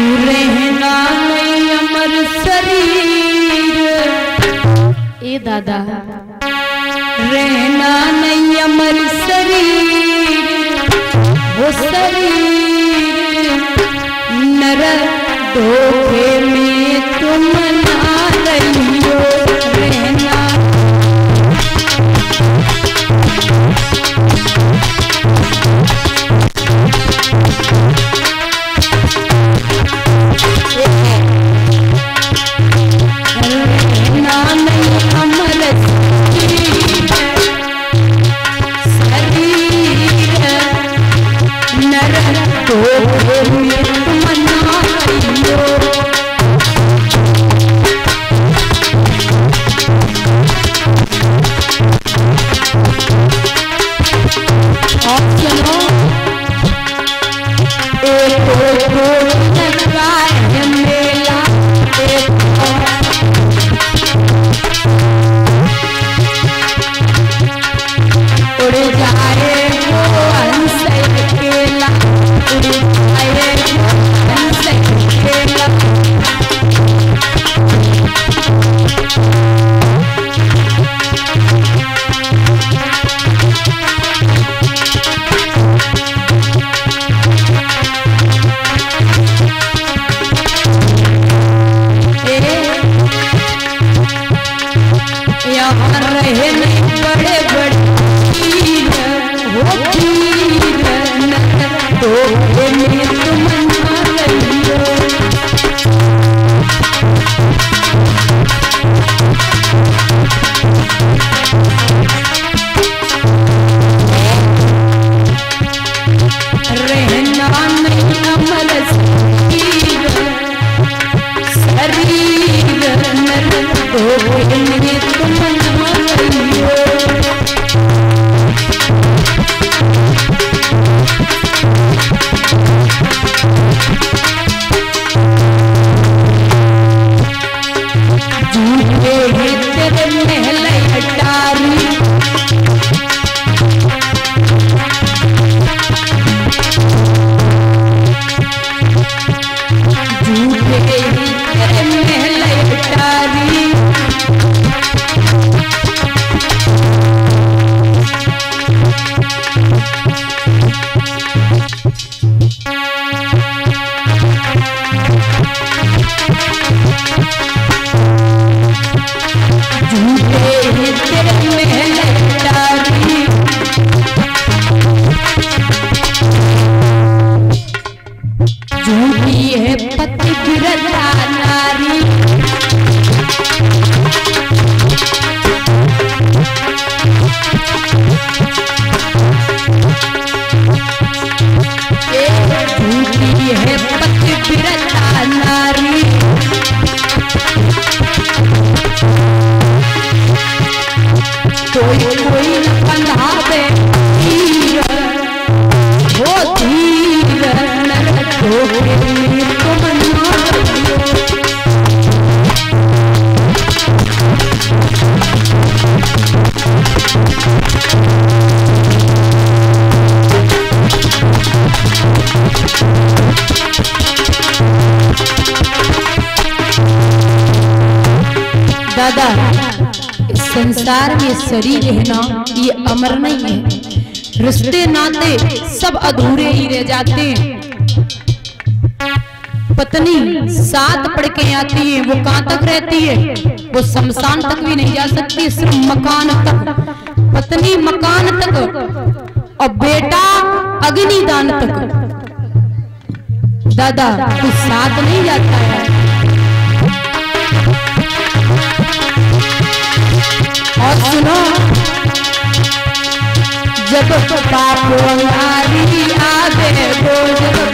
रहना नहीं अमर शरीर ए दादा रहना नहीं अमर शरीर वो शरीर नर धोखे में तुम Thank you. धोखे में तुम तेरे में अटारी संसार में शरीर रहना ये अमर नहीं है। रिश्ते, नाते सब अधूरे ही रह जाते हैं। पत्नी साथ पढ़ के आती है, वो कहाँ तक रहती है? वो शमशान तक भी नहीं जा सकती, सिर्फ़ मकान तक। पत्नी मकान तक और बेटा अग्निदान तक। दादा कुछ साथ नहीं जाता है। जब पाप अंगारी आवे वो